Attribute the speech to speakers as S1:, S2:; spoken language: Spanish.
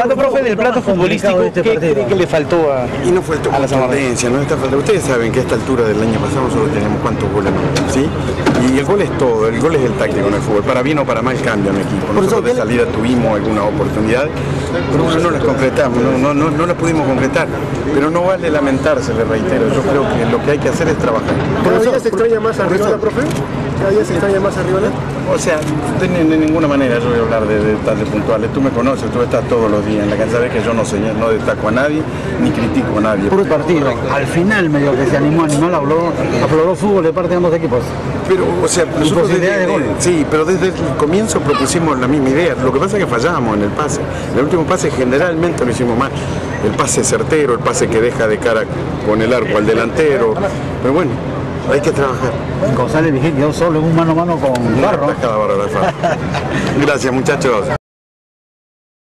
S1: Hablando, profe, del plato futbolístico,
S2: este
S1: ¿qué cree que le faltó a,
S3: Y no faltó
S1: a la
S3: contundencia, no está faltando. Ustedes saben que a esta altura del año pasado nosotros teníamos cuántos goles, ¿sí? Y el gol es todo, el gol es el táctico en el fútbol. Para bien o para mal cambia un equipo. Nosotros de salida tuvimos alguna oportunidad, pero no las concretamos, no, no, no, no las pudimos concretar. Pero no vale lamentarse, le reitero. Yo creo que lo que hay que hacer es trabajar.
S4: ¿Cada día se extraña más a
S3: Por eso-
S4: Riola, profe? ¿Cada día se extraña más a Riola?
S3: O sea, de, de ninguna manera yo voy a hablar de detalles puntuales. Tú me conoces, tú estás todos los días en la cancha, sabes que yo no señalo, no destaco a nadie, ni critico a nadie.
S2: Puro partido. Al final medio que se animó, animó, habló, afloró fútbol de parte de ambos equipos.
S3: Pero, o sea, nosotros
S2: posibilidad
S3: desde,
S2: de gol.
S3: sí, pero desde el comienzo propusimos la misma idea. Lo que pasa es que fallábamos en el pase. En el último pase generalmente lo hicimos mal. El pase certero, el pase que deja de cara con el arco al delantero. Pero bueno, hay que trabajar.
S2: González Vigil quedó solo en un mano a mano con Barro.
S3: Gracias, muchachos.